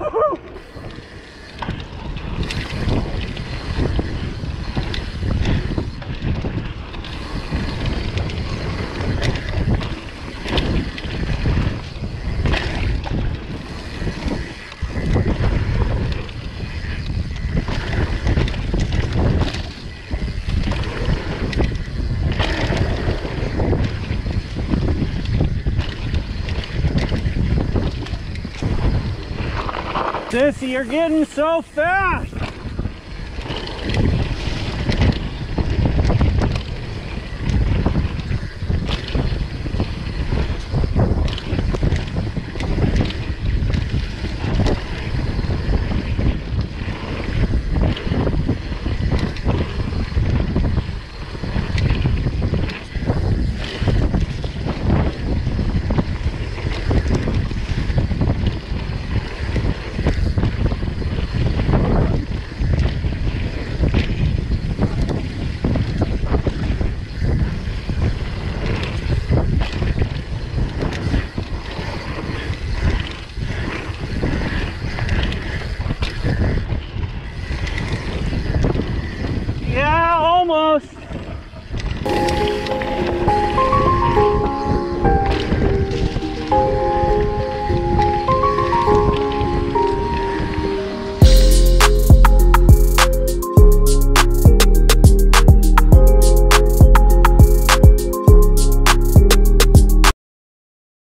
Woohoo! Sissy, you're getting so fast.